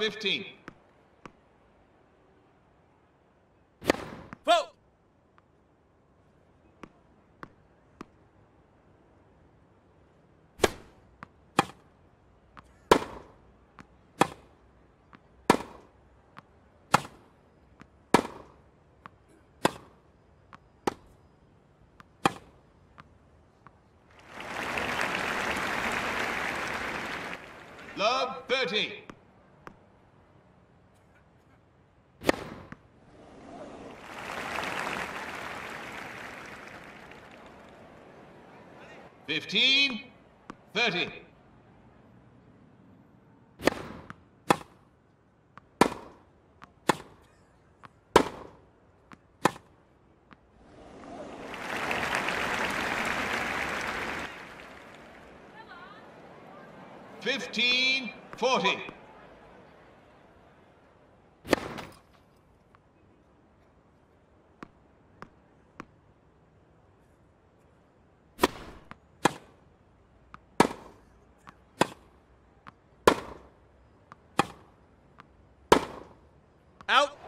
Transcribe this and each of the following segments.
Love 15. Vote! Love 30. Fifteen, thirty. Fifteen, forty. Out!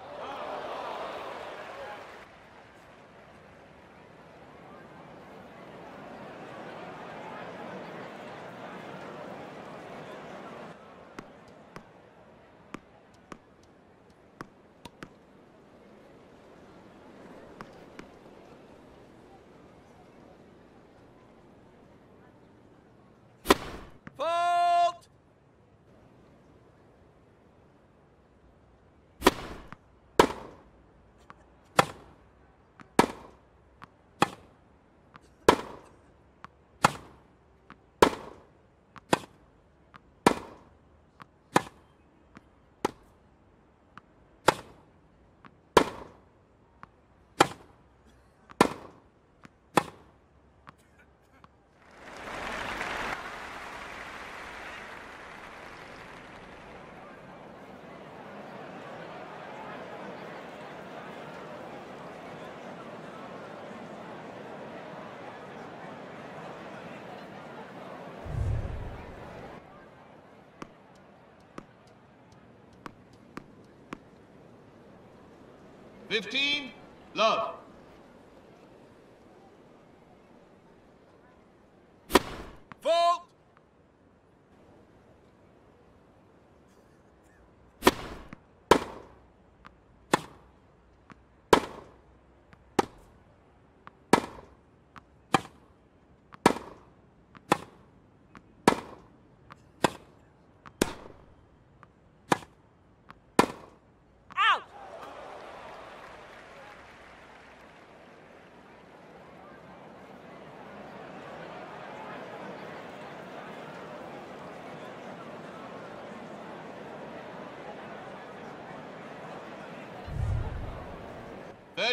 15, love.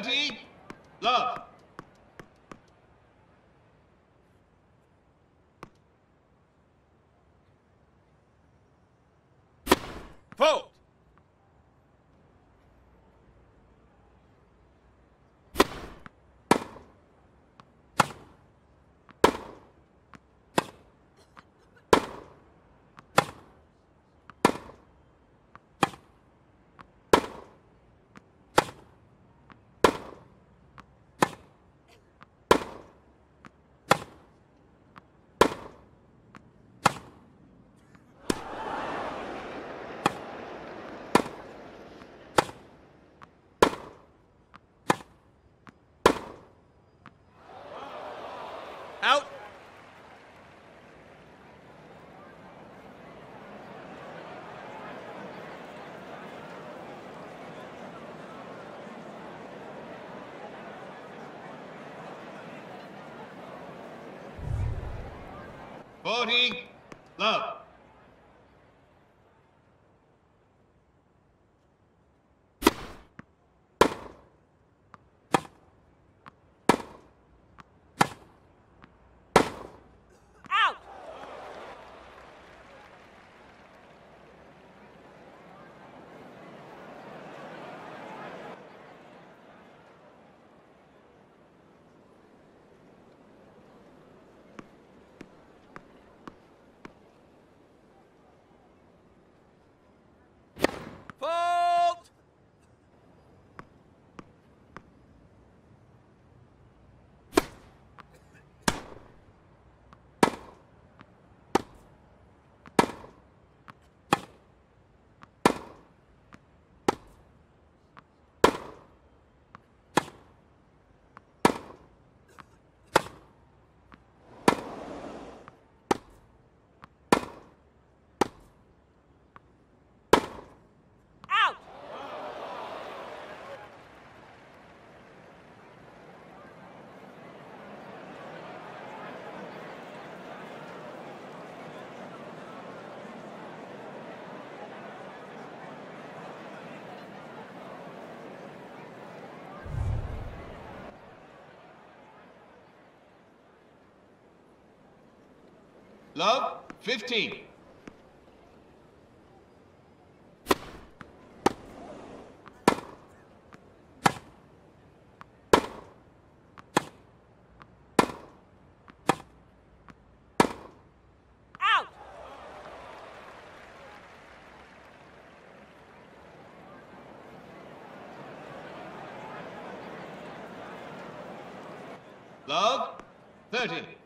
Thirty, love. Fault! Out! Love. Out! Love, 15. Out! Love, 30.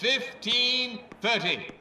1530.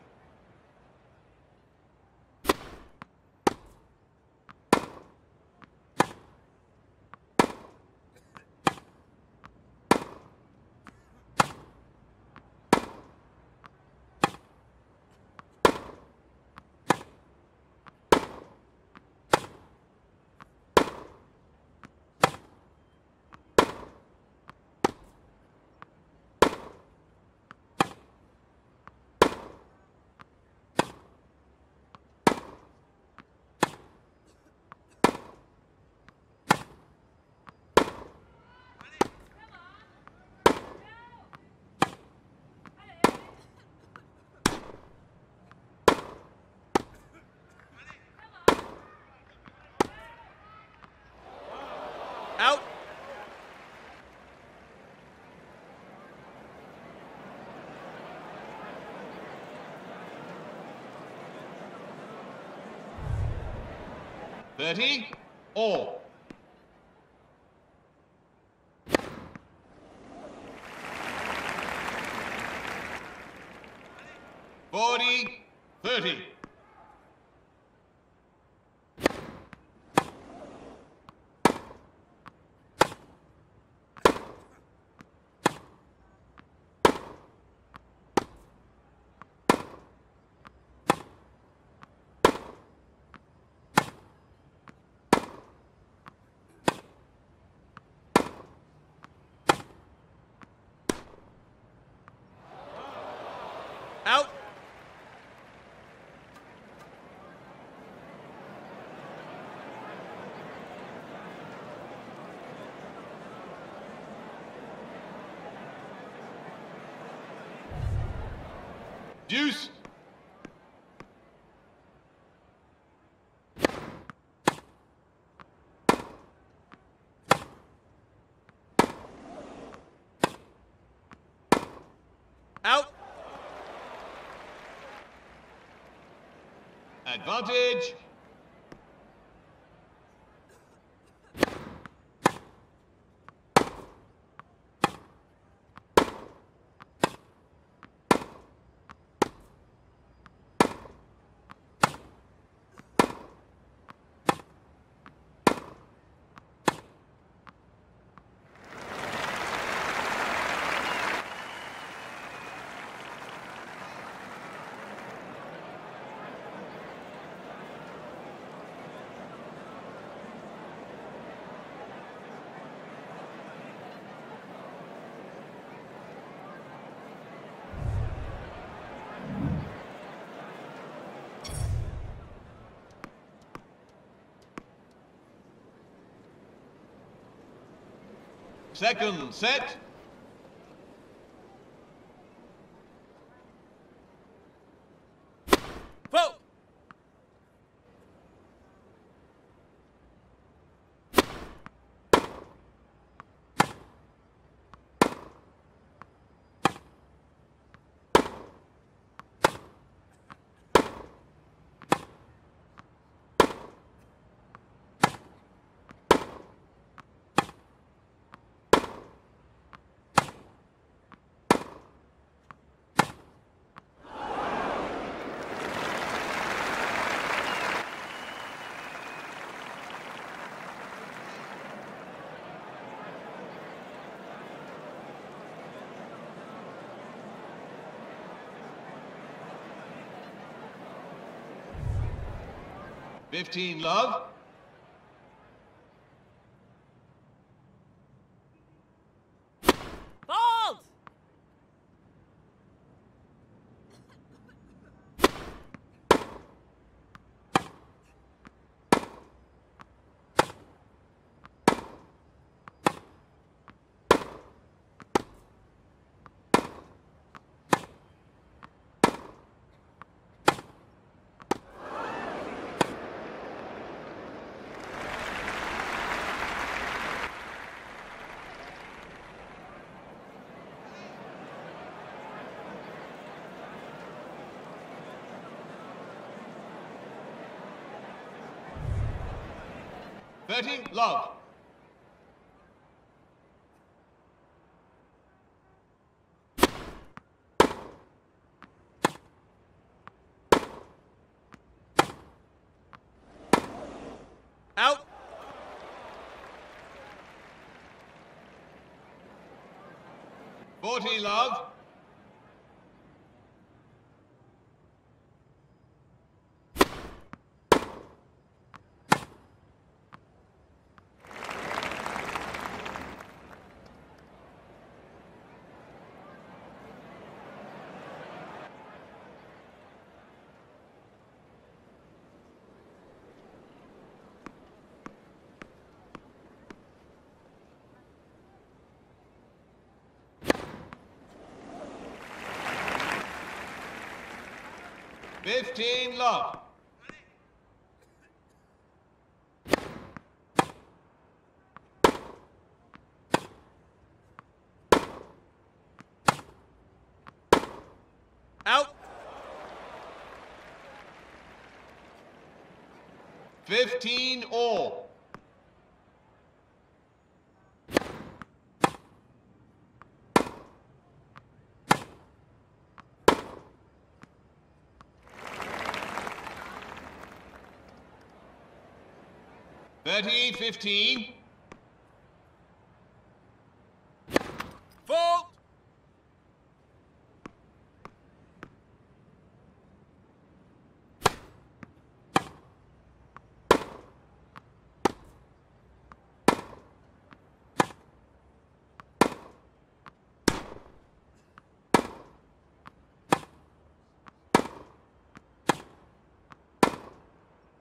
30 or Deuce. Out! Advantage. Second set. 15 love. Thirty love. Out. Forty love. Fifteen love. Out. Fifteen all. Thirty, fifteen. Fault.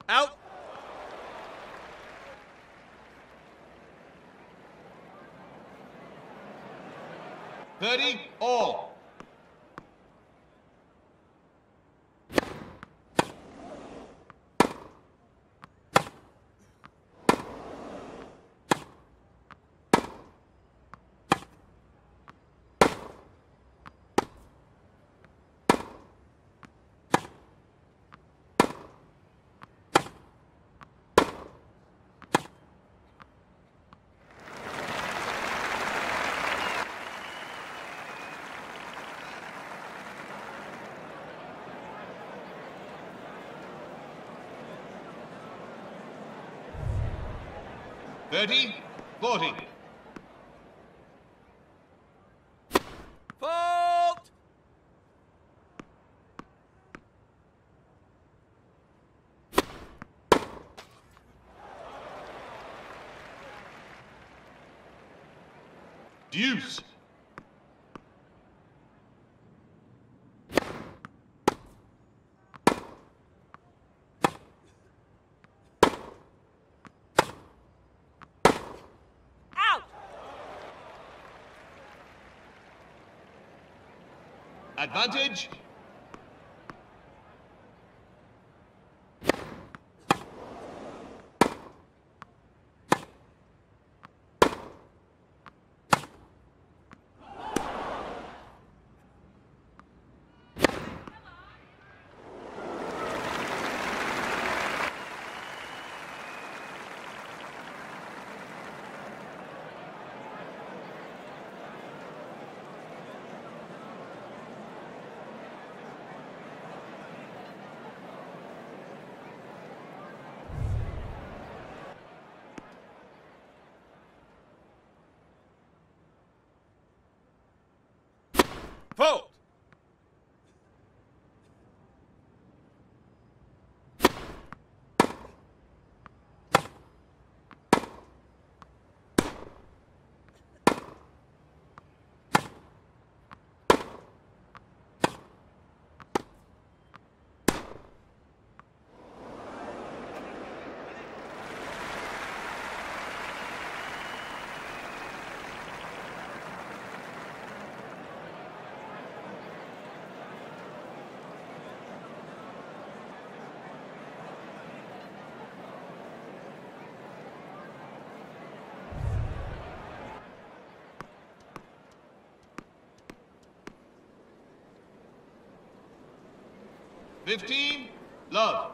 Out. Thirty all. Thirty, forty. Fault. Deuce. Out! Advantage. Chapeau! 15, love.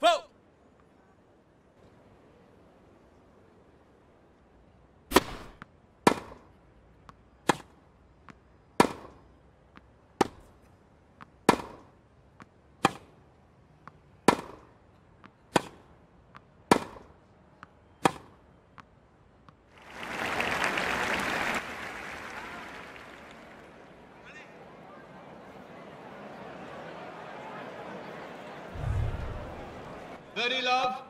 Vote. Thirty, love.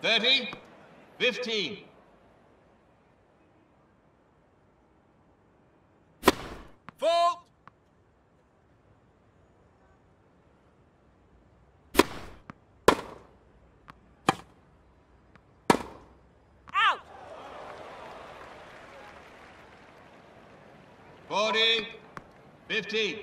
30, 15. Fault! Out! 40, 15.